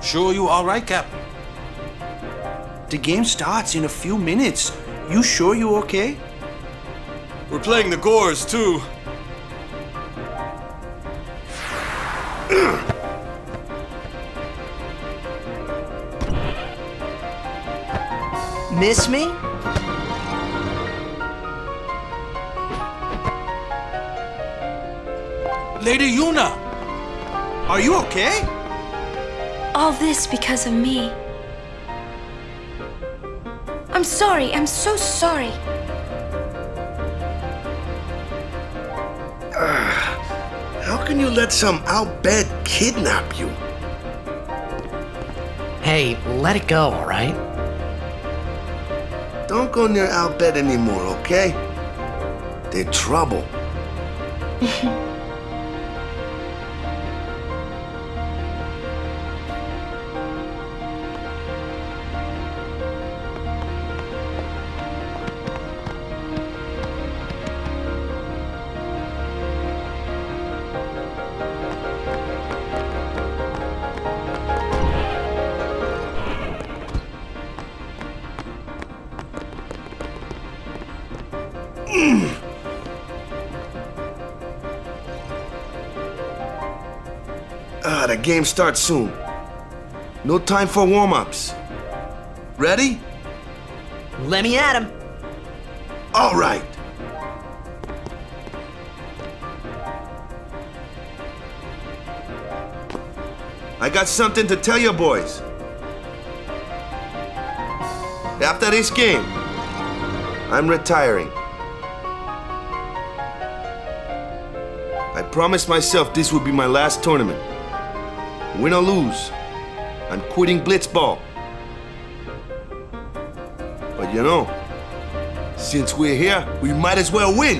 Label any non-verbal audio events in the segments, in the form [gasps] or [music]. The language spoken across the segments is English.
Sure you all right, Cap? The game starts in a few minutes. You sure you okay? We're playing the Goers, too. Miss me? Lady Yuna! Are you okay? All this because of me. I'm sorry. I'm so sorry. [sighs] How can you let some Al-Bhed kidnap you? Hey, let it go, alright? Don't go near Al-Bhed anymore, okay? They're trouble. [laughs] game starts soon. No time for warm-ups. Ready? Let me at him. All right. I got something to tell you boys. After this game, I'm retiring. I promised myself this would be my last tournament. Win or lose, I'm quitting Blitzball. But you know, since we're here, we might as well win.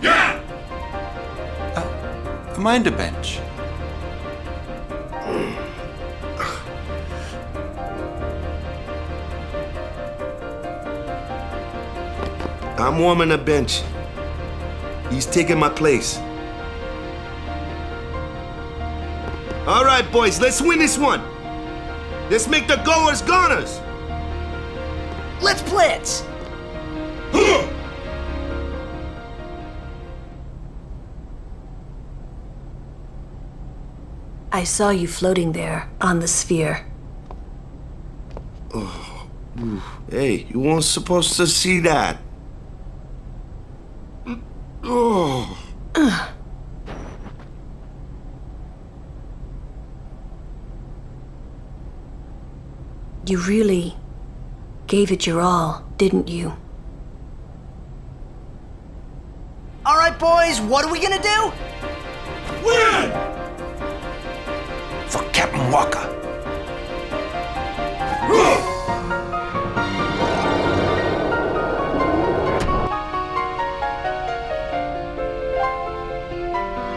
Yeah. Uh, mind a bench. I'm warming the bench. He's taking my place. Right, boys, let's win this one. Let's make the goers goners. Let's blitz! I saw you floating there on the sphere. Oh, Hey, you weren't supposed to see that. Oh. You really gave it your all, didn't you? Alright, boys, what are we gonna do? For Captain Wakka.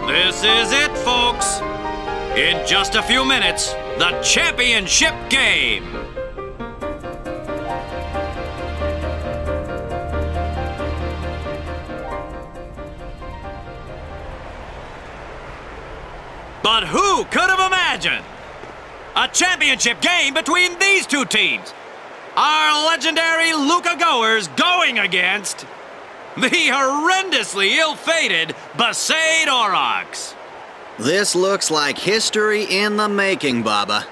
This is it, folks. In just a few minutes, the championship game. Could have imagined a championship game between these two teams? Our legendary Luca Goers going against the horrendously ill-fated Besaid Aurochs. This looks like history in the making, Bobba.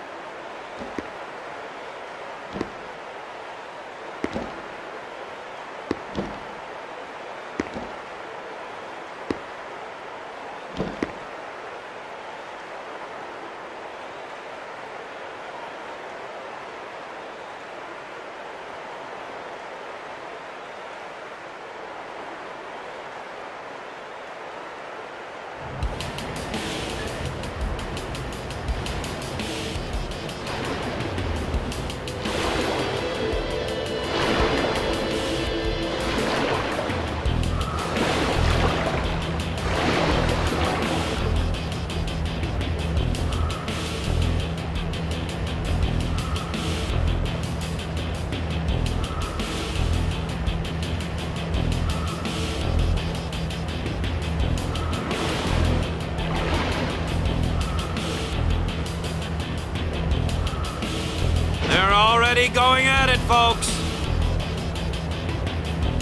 Going at it, folks.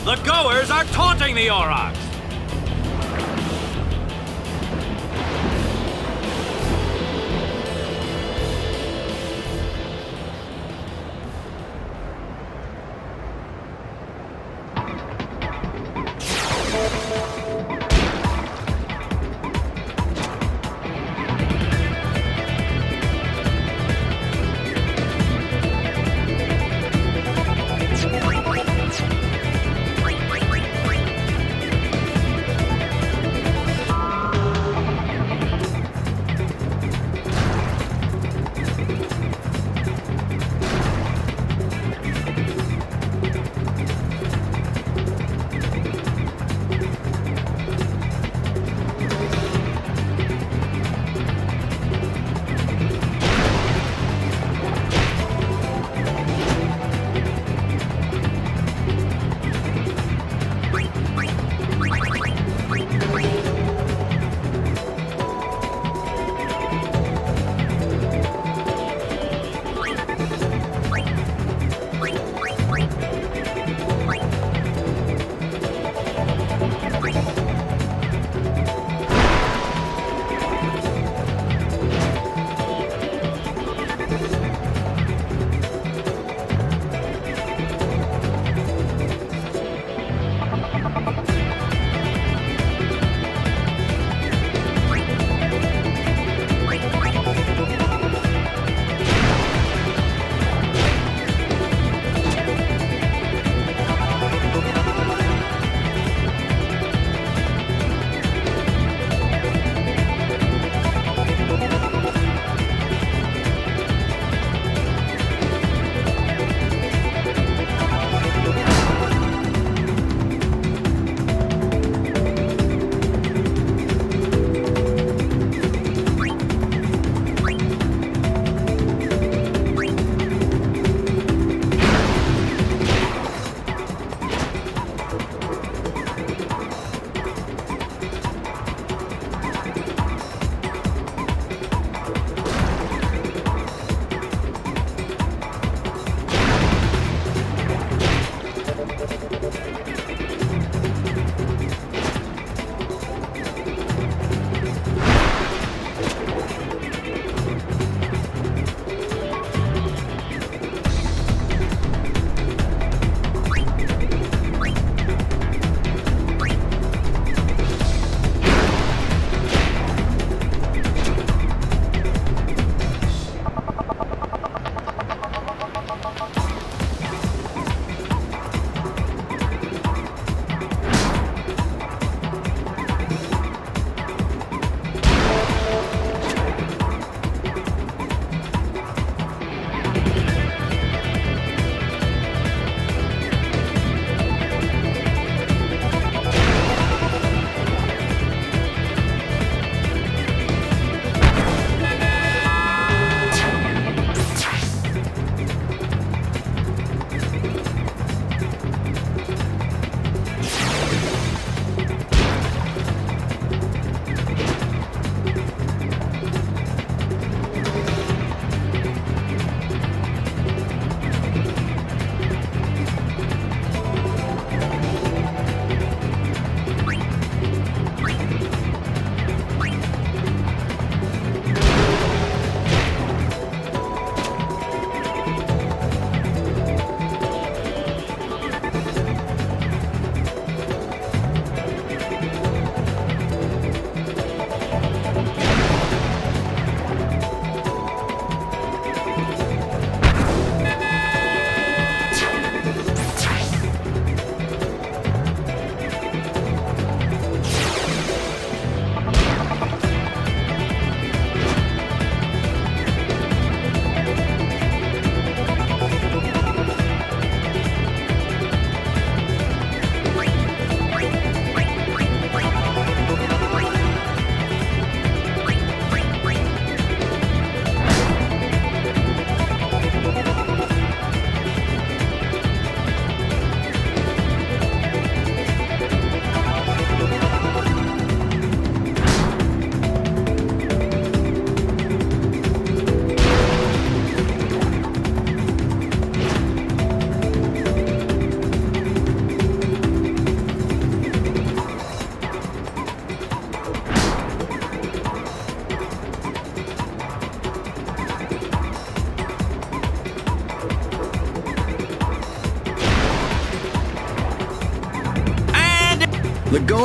The goers are taunting the Aurochs.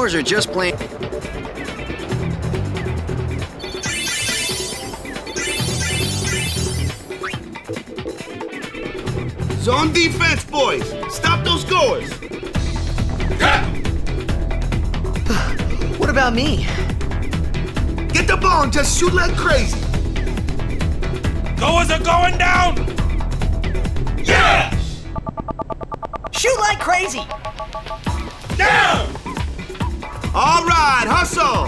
The are just plain. Zone defense, boys! Stop those goers! [sighs] What about me? Get the ball and just shoot like crazy! Goers are going down! Yeah! Shoot like crazy! Right,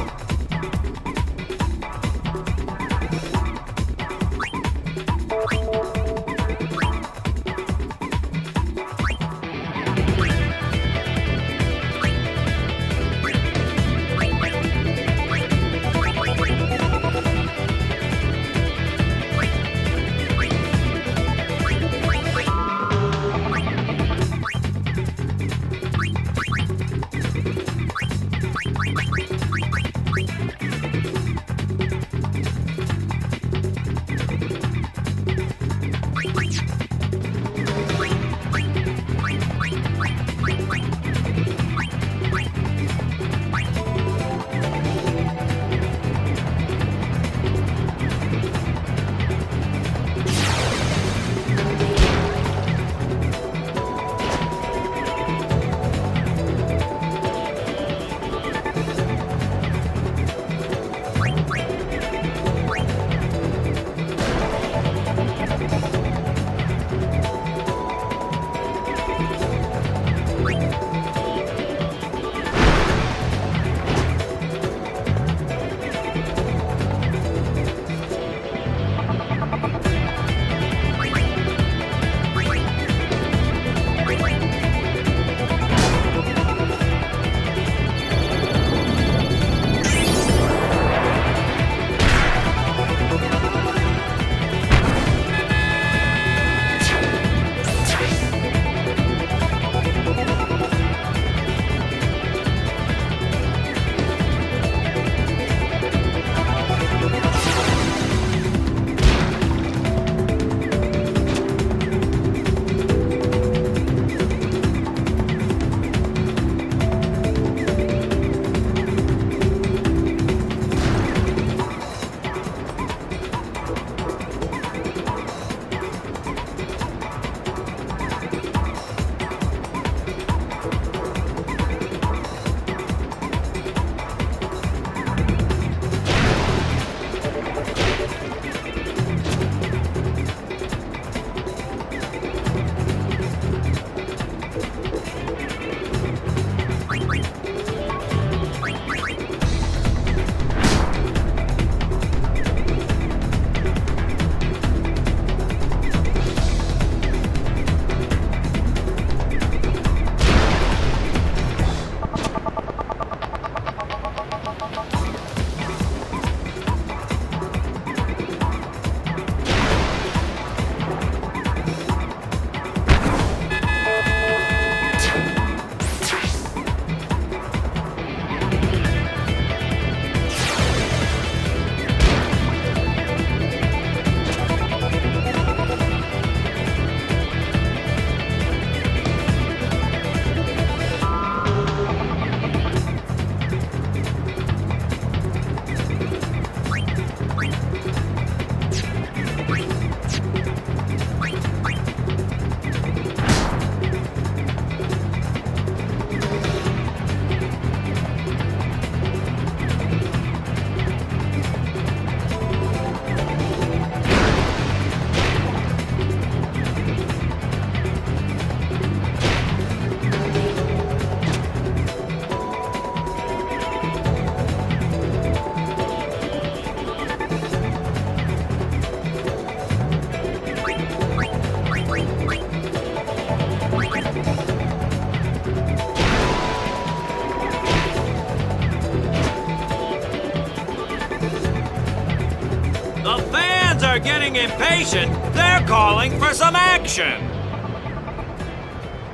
impatient. They're calling for some action.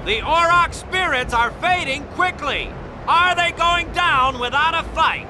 The Auroch spirits are fading quickly. Are they going down without a fight?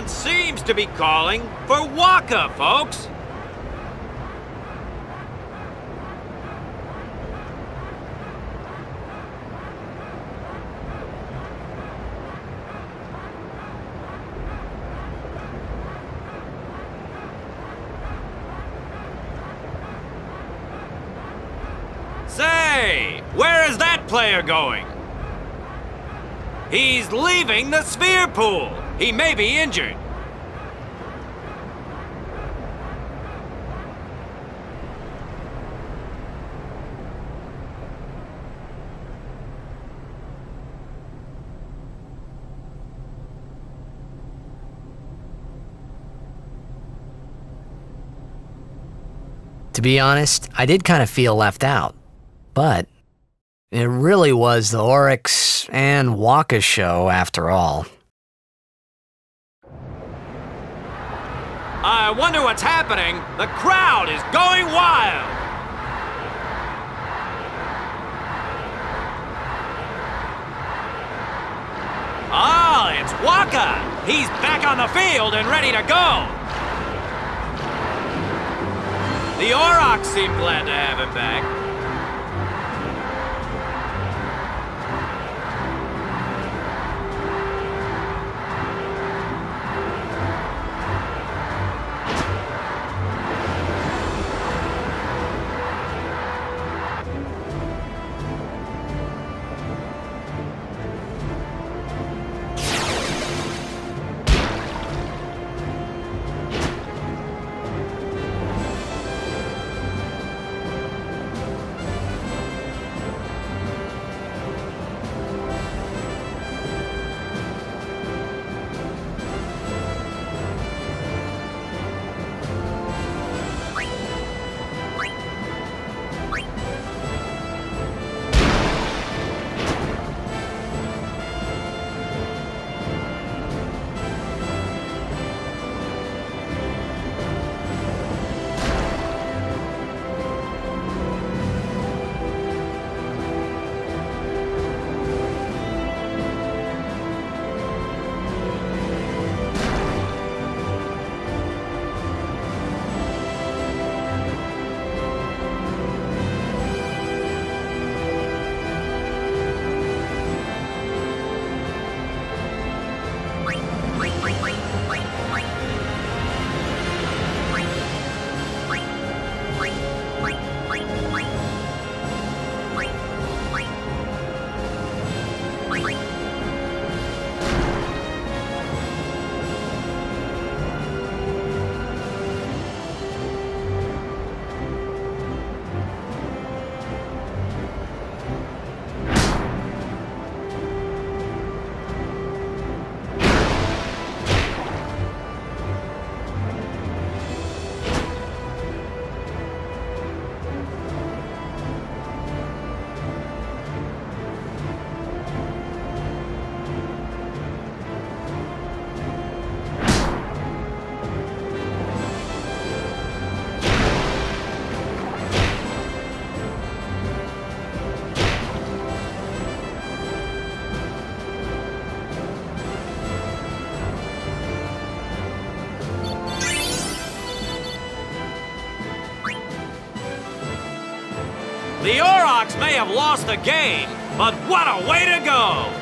Everyone seems to be calling for Wakka, folks. Say, where is that player going? He's leaving the sphere pool. He may be injured. To be honest, I did kind of feel left out. But it really was the Aurochs and Wakka show after all. I wonder what's happening. The crowd is going wild. Ah, it's Wakka. He's back on the field and ready to go. The Aurochs seem glad to have him back. May have lost the game, but what a way to go!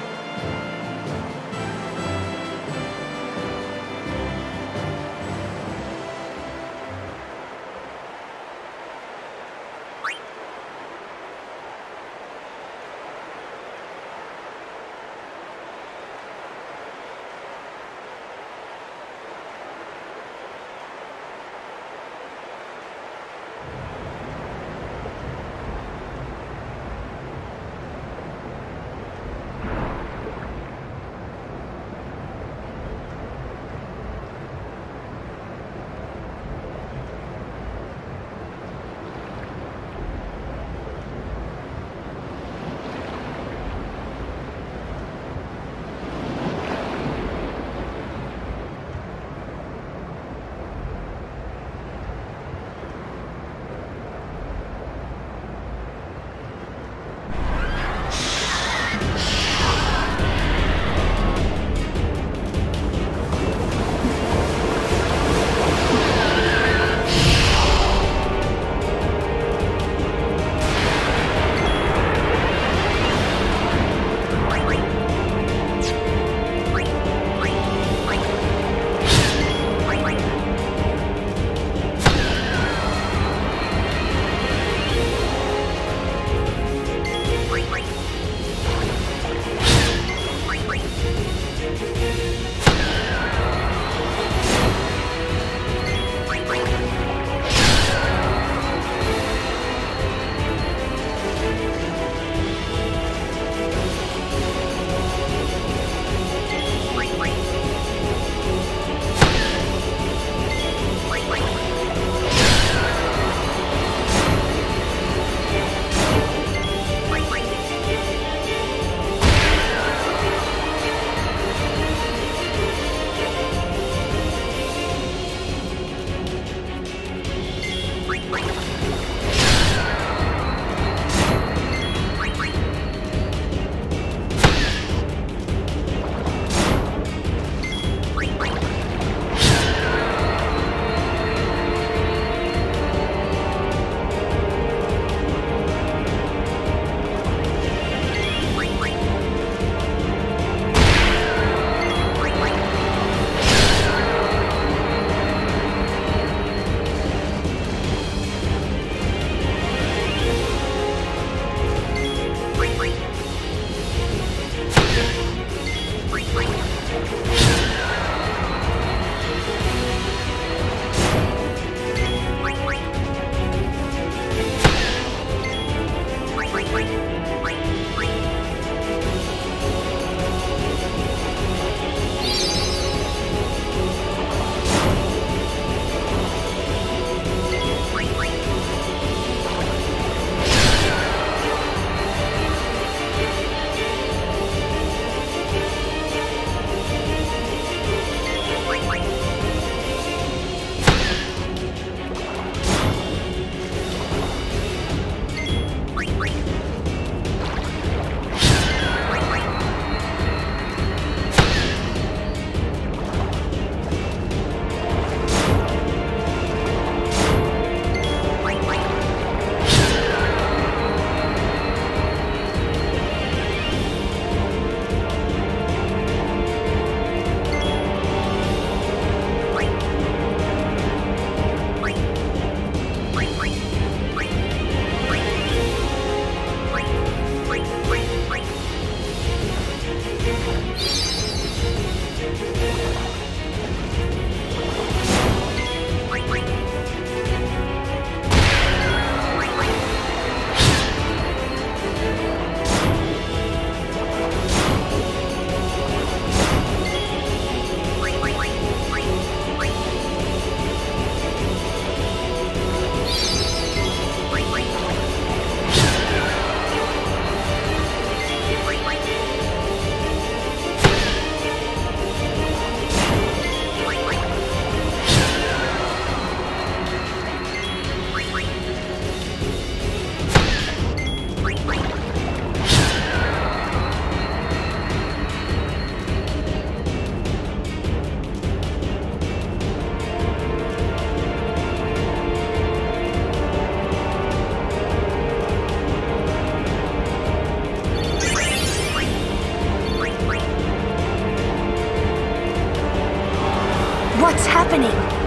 happening?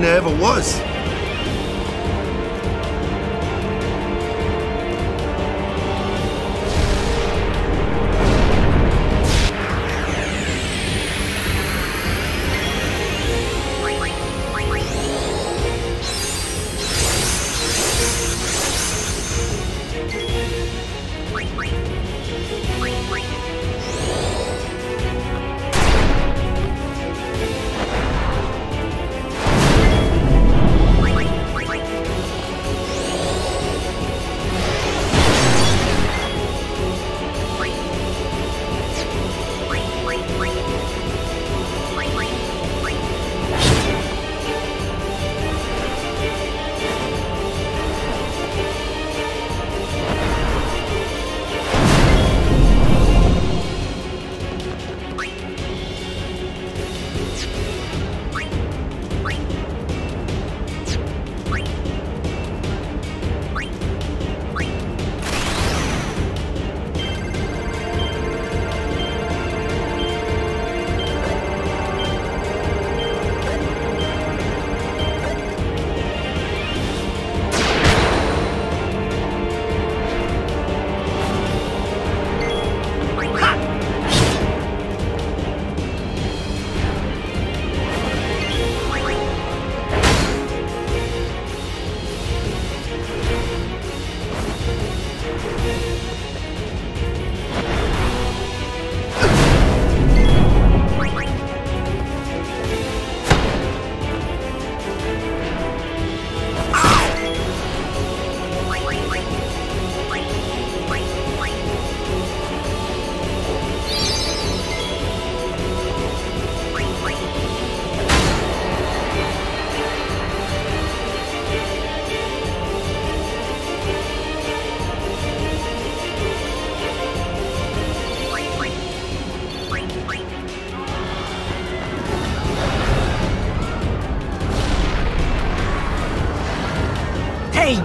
There ever was.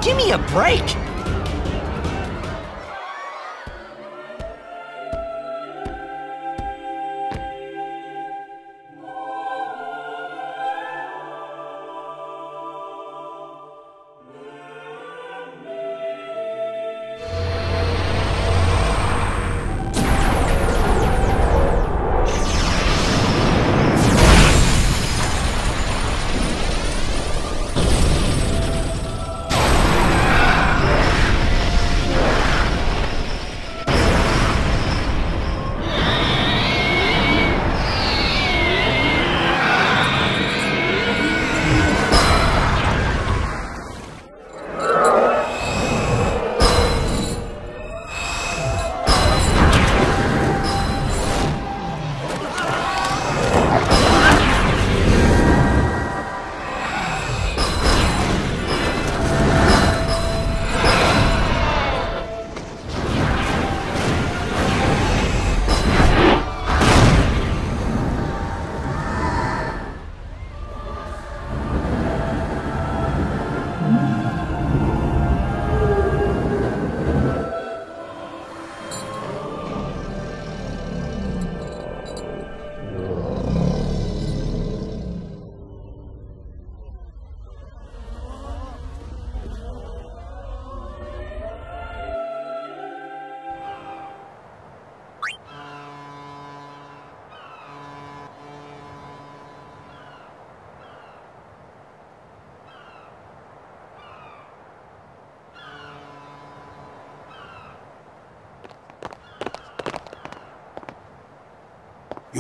Give me a break!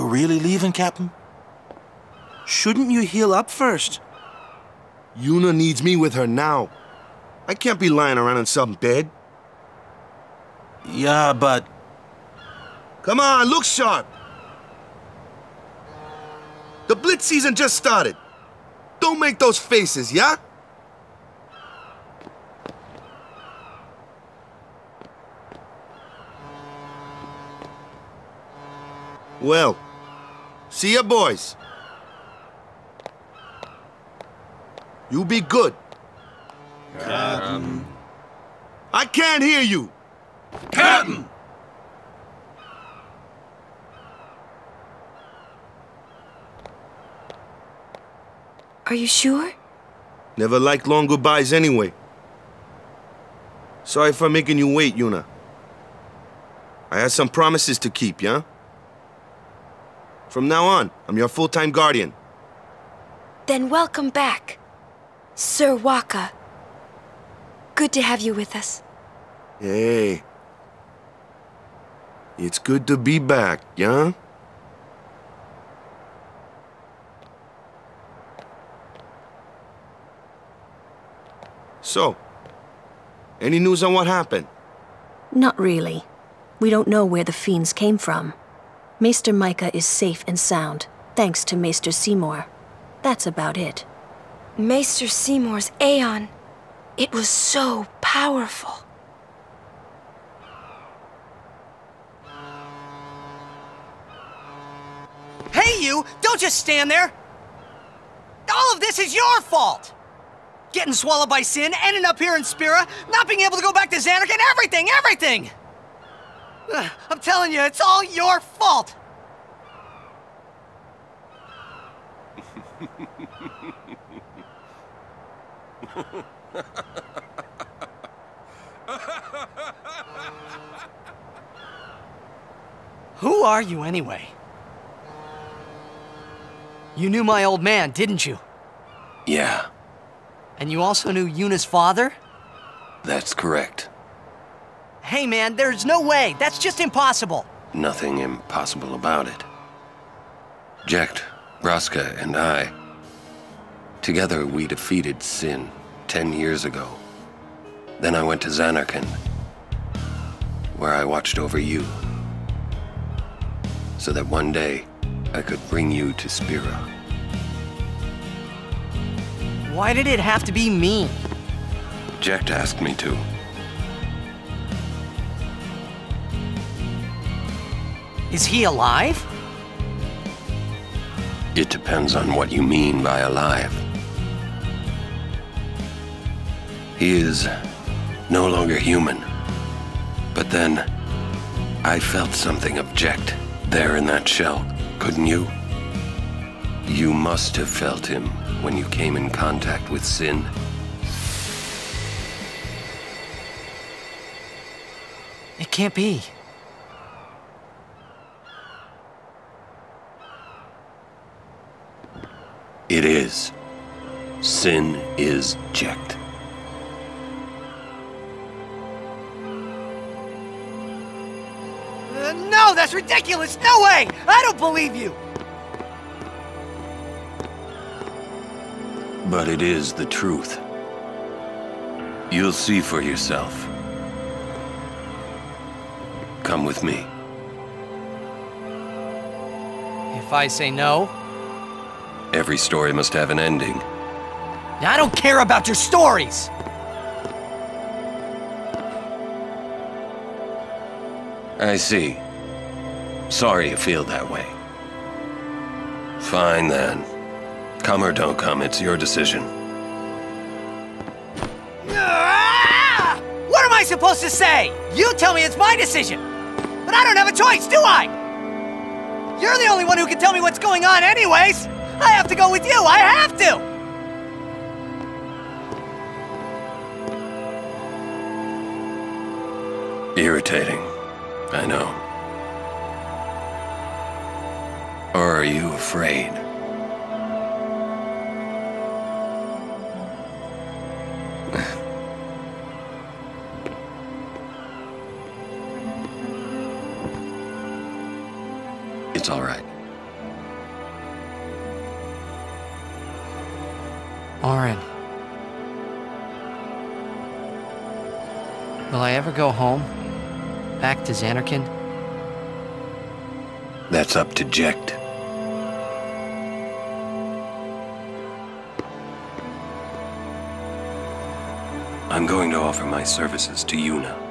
Really leaving, Captain? Shouldn't you heal up first? Yuna needs me with her now. I can't be lying around in some bed. Yeah, but... Come on, look sharp! The Blitz season just started. Don't make those faces, yeah? Well, See ya, boys. You be good. Captain. I can't hear you. Captain! Are you sure? Never like long goodbyes anyway. Sorry for making you wait, Yuna. I had some promises to keep, yeah? From now on, I'm your full-time guardian. Then welcome back, Sir Wakka. Good to have you with us. Hey. It's good to be back, yeah? So, any news on what happened? Not really. We don't know where the fiends came from. Maester Mika is safe and sound, thanks to Maester Seymour. That's about it. Maester Seymour's Aeon. It was so powerful. Hey, you! Don't just stand there! All of this is your fault! Getting swallowed by sin, ending up here in Spira, not being able to go back to Zanarkand, everything, everything! I'm telling you, it's all your fault! Who are you anyway? You knew my old man, didn't you? Yeah, And you also knew Yuna's father? that's correct. Hey man, there's no way. That's just impossible. Nothing impossible about it. Jecht, Braska, and I. Together we defeated Sin ten years ago. Then I went to Zanarkand, where I watched over you. So that one day I could bring you to Spira. Why did it have to be me? Jecht asked me to. Is he alive? It depends on what you mean by alive. He is no longer human. But then, I felt something of Jecht there in that shell, couldn't you? You must have felt him when you came in contact with Sin. It can't be. It is. Sin is Jecht. Uh, no, that's ridiculous. No way. I don't believe you. But it is the truth. You'll see for yourself. Come with me. If I say no, Every story must have an ending. I don't care about your stories. I see. Sorry you feel that way. Fine then. Come or don't come, it's your decision. What am I supposed to say? You tell me it's my decision. But I don't have a choice, do I? You're the only one who can tell me what's going on anyways. I have to go with you. I have to. Irritating. I know. Or are you afraid? [laughs] it's all right. Auron. Will I ever go home? Back to Zanarkand? That's up to Jecht. I'm going to offer my services to Yuna.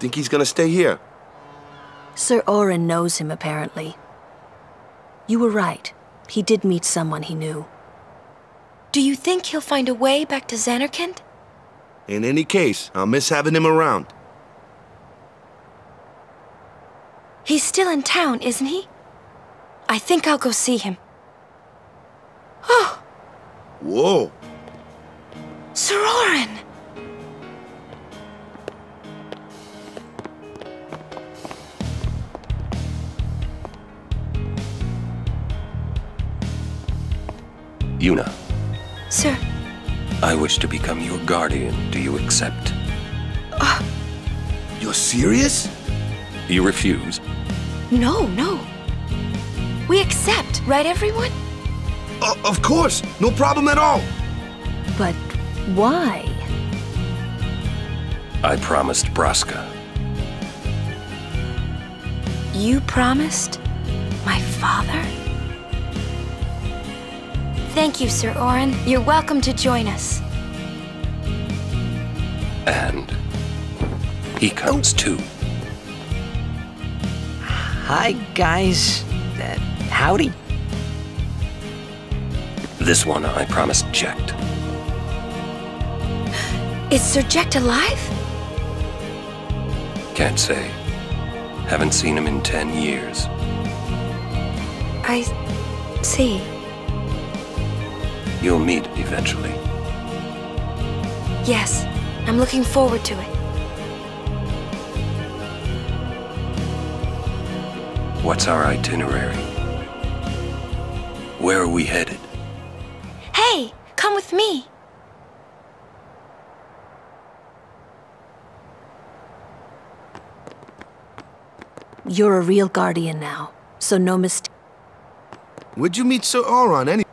Think he's gonna stay here? Sir Auron knows him, apparently. You were right. He did meet someone he knew. Do you think he'll find a way back to Zanarkand? In any case, I'll miss having him around. He's still in town, isn't he? I think I'll go see him. Oh! [gasps] Whoa! Sir Auron! Yuna, Sir, I wish to become your guardian. Do you accept? You're serious? You refuse? no, no. We accept, right everyone? Uh, of course! No problem at all! But why? I promised Braska. You promised? My father? Thank you, Sir Auron. You're welcome to join us. And he comes too. Hi, guys. Uh, howdy. This one I promised Jecht. Is Sir Jecht alive? Can't say. Haven't seen him in ten years. I see. You'll meet eventually. Yes, I'm looking forward to it. What's our itinerary? Where are we headed? Hey, come with me. You're a real guardian now, so no mistake. Where'd you meet Sir Auron any?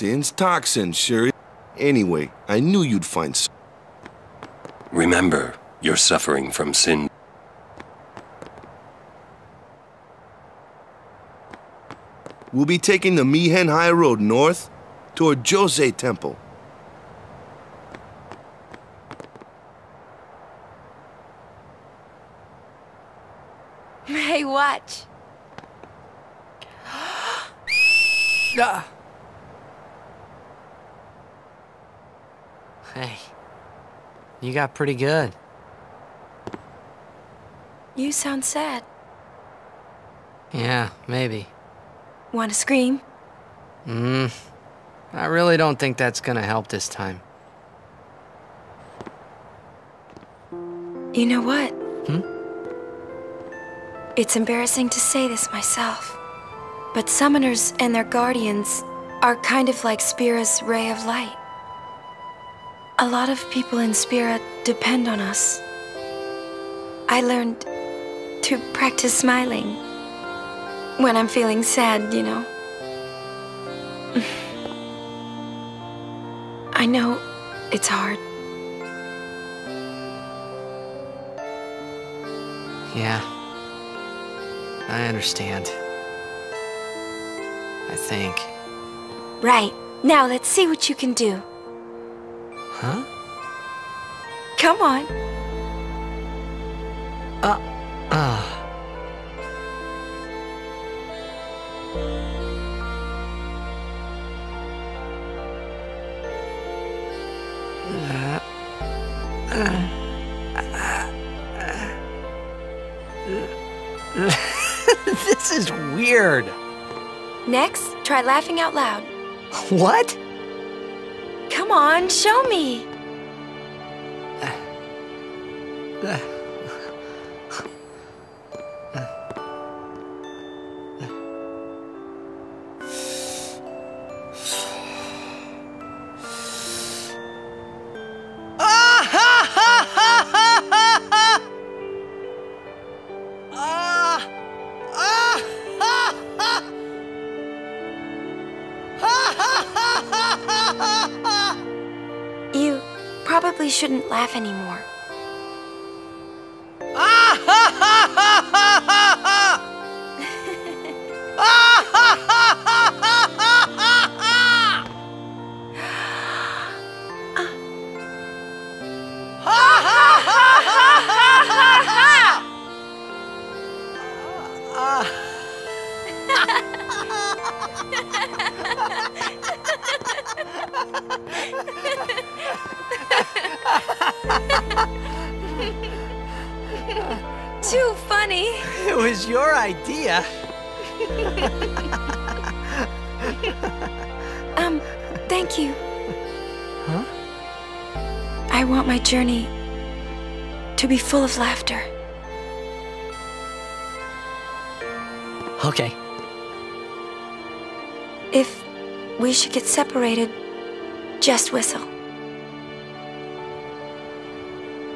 Sin's toxins, sure. Anyway, I knew you'd find s- Remember, you're suffering from sin. We'll be taking the Mi'ihen Highroad north toward Djose Temple. Hey, watch. [gasps] Ah. Hey, you got pretty good. You sound sad. Yeah, maybe. Want to scream? Hmm. I really don't think that's gonna help this time. You know what? Hmm? It's embarrassing to say this myself, but summoners and their guardians are kind of like Spira's ray of light. A lot of people in Spira depend on us. I learned to practice smiling when I'm feeling sad, you know. [laughs] I know it's hard. Yeah. I understand. I think. Right. Now let's see what you can do. Huh? Come on. Uh. Uh. [laughs] this is weird. Next, try laughing out loud. What? Come on, show me. probably shouldn't laugh anymore. Ha ha ha! [laughs] Too funny. It was your idea. [laughs] um, thank you. Huh? I want my journey to be full of laughter. Okay. If we should get separated, just whistle.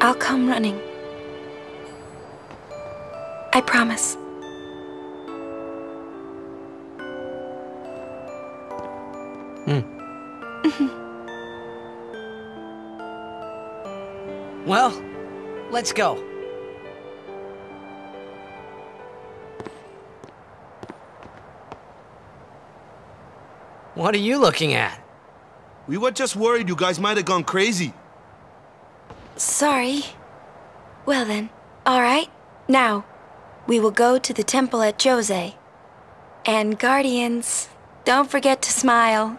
I'll come running. I promise. Hmm. [laughs] Well, let's go. What are you looking at? We were just worried you guys might have gone crazy. Sorry. Well then, alright. Now, we will go to the temple at Djose. And Guardians, don't forget to smile.